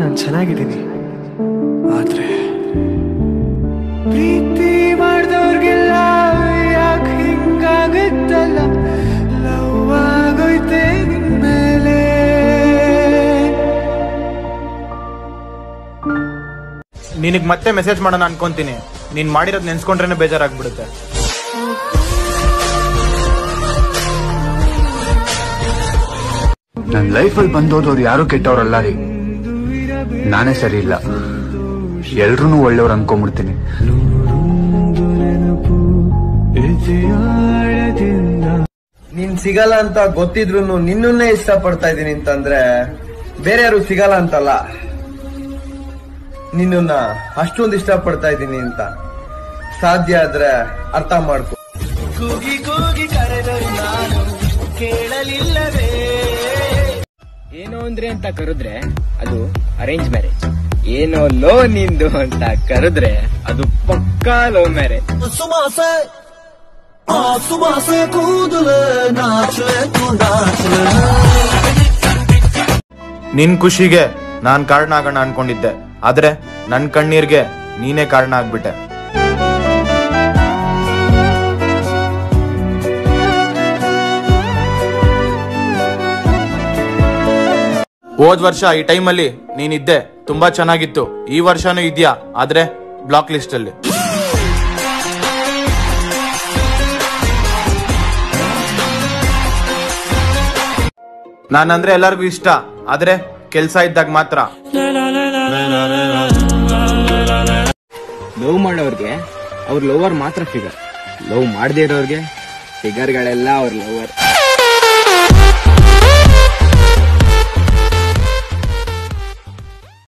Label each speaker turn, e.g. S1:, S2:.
S1: ನಾನು ಚೆನ್ನಾಗಿದ್ದೀನಿ. ಆದ್ರೆ ಪ್ರೀತಿ ಮಾಡ್ದವ್ರಿಗೆಲ್ಲ ಯಾಕೆ ಹಿಂಗಾಗುತ್ತಲ್ಲ? ಲವ್ ಆಗೋಯ್ತೆ ಮೇಲೆ.
S2: ನಿನಗ್ ಮತ್ತೆ ಮೆಸೇಜ್ ಮಾಡೋಣ ಅನ್ಕೊಂತೀನಿ. ನೀನ್ ಮಾಡಿರೋದು ನೆನ್ಸ್ಕೊಂಡ್ರೇನೆ ಬೇಜಾರಾಗ್ಬಿಡುತ್ತೆ.
S3: ನನ್ನ ಲೈಫಲ್ಲಿ ಬಂದೋದವ್ರು ಯಾರು ಕೆಟ್ಟವ್ರಲ್ಲ ರೀ. ನಾನೇ ಸರಿ ಇಲ್ಲ ಎಲ್ರೂ ಒಳ್ಳೆಯವ್ರು ಅನ್ಕೊಂಡ್ಬಿಡ್ತೀನಿ.
S4: ನೀನ್ ಸಿಗಲ್ಲ ಅಂತ ಗೊತ್ತಿದ್ರು ನಿನ್ನನ್ನೇ ಇಷ್ಟಪಡ್ತಾ ಇದೀನಿ ಅಂತಂದ್ರೆ ಬೇರೆ ಯಾರು ಸಿಗಲ್ಲ ಅಂತಲ್ಲ. ನಿನ್ನನ್ನ ಅಷ್ಟೊಂದು ಇಷ್ಟ ಪಡ್ತಾ ಇದೀನಿ ಅಂತ ಸಾಧ್ಯ ಆದ್ರೆ ಅರ್ಥ ಮಾಡ್ಕೊ.
S1: ಕೂಗಿ ಕೂಗಿ ಕರೆದರು ನಾನು ಕೇಳಲಿಲ್ಲವೇ?
S5: ಏನೋ ಅಂದ್ರೆ ಅಂತ ಕರೆದ್ರೆ ಅದು ಅರೇಂಜ್ ಮ್ಯಾರೇಜ್ ಏನೋ ಲೋ ನಿಂದು ಅಂತ ಕರೆದ್ರೆ ಅದು ಪಕ್ಕಾ ಲೋ ಮ್ಯಾರೇಜ್
S2: ನಿನ್ ಖುಷಿಗೆ ನಾನ್ ಕಾರಣ ಆಗೋಣ ಅನ್ಕೊಂಡಿದ್ದೆ. ಆದ್ರೆ ನನ್ ಕಣ್ಣೀರ್ಗೆ ನೀನೇ ಕಾರಣ ಆಗ್ಬಿಟ್ಟೆ. ಹೋದ್ ವರ್ಷ ಈ ಟೈಮಲ್ಲಿ ನೀನಿದ್ದೆ, ತುಂಬಾ ಚೆನ್ನಾಗಿತ್ತು. ಈ ವರ್ಷನೂ ಇದ್ಯಾ? ಆದ್ರೆ ಬ್ಲಾಕ್ ಲಿಸ್ಟ್ ಅಲ್ಲಿ. ನಾನಂದ್ರೆ ಎಲ್ಲರಿಗೂ ಇಷ್ಟ. ಆದ್ರೆ, ಕೆಲ್ಸ ಇದ್ದಾಗ ಮಾತ್ರ.
S5: ಲವ್ ಮಾಡೋರ್ಗೆ ಅವ್ರ ಲವರ್ ಮಾತ್ರ ಫಿಗರ್ ಲವ್ ಮಾಡದೇ ಇರೋರ್ಗೆ ಫಿಗರ್ಗಳೆಲ್ಲ ಅವ್ರ ಲವರ್